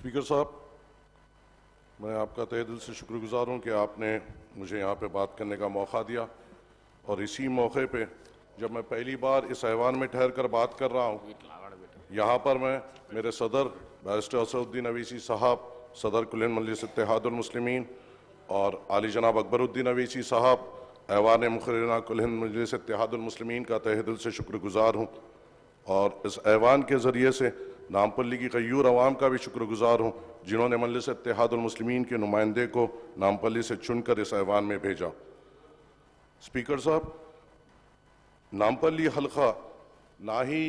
Speaker साहब, मैं आपका तहे दिल से शुक्रगुजार हूँ कि आपने मुझे यहाँ पे बात करने का मौका दिया। और इसी मौके पे जब मैं पहली बार इस ऐवान में ठहर कर बात कर रहा हूँ, यहाँ पर मैं मेरे सदर, बैरिस्टर असदुद्दीन अवीसी साहब, सदर कुलिन मजलिस इत्तेहादुलमुस्लिमीन और आली जनाब अकबरुद्दीन अवीसी साहब, ऐवान मुखरना कुलिन मजलिस इत्तेहादुलमुस्लिमीन का तहे दिल से शुक्रगुजार हूँ। और इस ऐवान के ज़रिए से नामपल्ली की गयूर अवाम का भी शुक्रगुजार हूँ, जिन्होंने मजलिस इत्तेहादुलमुस्लिमीन के नुमाइंदे को नामपल्ली से चुनकर इस ऐवान में भेजा। स्पीकर साहब, नामपल्ली हलका, ना ही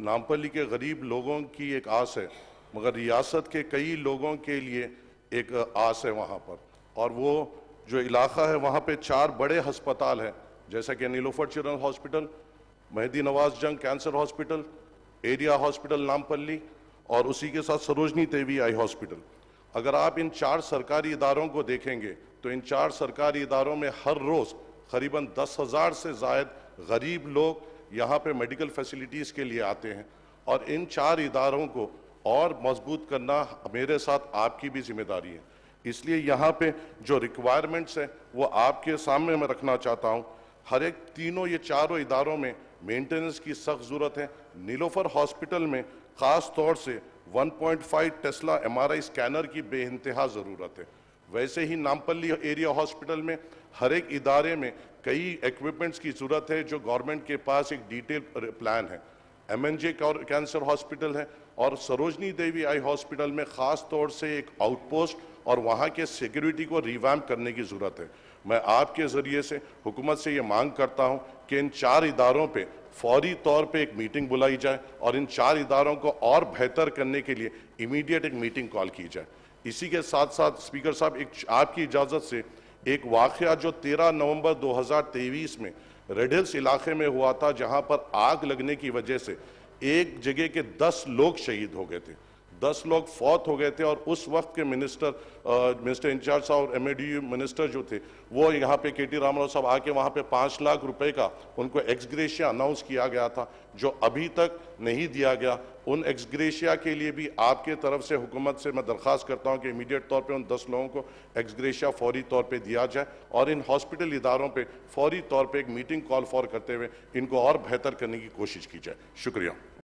नामपल्ली के गरीब लोगों की एक आस है, मगर रियासत के कई लोगों के लिए एक आस है वहाँ पर। और वो जो इलाका है, वहाँ पे चार बड़े हस्पताल हैं, जैसा कि Niloufer children hospital, Mehdi Nawaz Jung cancer hospital area hospital Nampally और उसी के साथ सरोजनी देवी आई हॉस्पिटल। अगर आप इन चार सरकारी इदारों को देखेंगे तो इन चार सरकारी इदारों में हर रोज़ करीबन दस हज़ार से जायद गरीब लोग यहाँ पे मेडिकल फैसिलिटीज़ के लिए आते हैं और इन चार इदारों को और मज़बूत करना मेरे साथ आपकी भी ज़िम्मेदारी है। इसलिए यहाँ पे जो रिक्वायरमेंट्स हैं, वो आपके सामने मैं रखना चाहता हूँ। हर एक तीनों ये चारों इदारों में मेंटेनेंस की सख्त ज़रूरत है। नीलोफर हॉस्पिटल में ख़ास तौर से 1.5 टेस्ला एमआरआई स्कैनर की बेइंतहा ज़रूरत है। वैसे ही नामपल्ली एरिया हॉस्पिटल में हर एक इदारे में कई इक्विपमेंट्स की ज़रूरत है जो गवर्नमेंट के पास एक डिटेल प्लान है। M N J cancer hospital है और सरोजनी देवी आई हॉस्पिटल में ख़ास तौर से एक आउटपोस्ट और वहाँ के सिक्योरिटी को रिवैम करने की ज़रूरत है। मैं आपके ज़रिए से, हुकूमत से ये मांग करता हूँ कि इन चार इदारों पे फौरी तौर पे एक मीटिंग बुलाई जाए और इन चार इदारों को और बेहतर करने के लिए इमीडिएट एक मीटिंग कॉल की जाए। इसी के साथ साथ स्पीकर साहब, एक आपकी इजाज़त से एक वाक़ जो 13 नवंबर 2023 में रेड हिल्स इलाके में हुआ था, जहाँ पर आग लगने की वजह से एक जगह के 10 लोग शहीद हो गए थे। दस लोग फौत हो गए थे और उस वक्त के मिनिस्टर मिनिस्टर इंचार्ज साहब और एमएडीयू मिनिस्टर जो थे, वो यहाँ पे के टी रामाराव साहब आके वहाँ पे पाँच लाख रुपए का उनको एक्सग्रेशिया अनाउंस किया गया था, जो अभी तक नहीं दिया गया। उन एक्सग्रेशिया के लिए भी आपके तरफ़ से हुकूमत से मैं दरख्वास्त करता हूँ कि इमीडिएट तौर पर उन दस लोगों को एक्सग्रेशिया फौरी तौर पर दिया जाए और इन हॉस्पिटल इदारों पर फौरी तौर पर एक मीटिंग कॉल फॉर करते हुए इनको और बेहतर करने की कोशिश की जाए। शुक्रिया।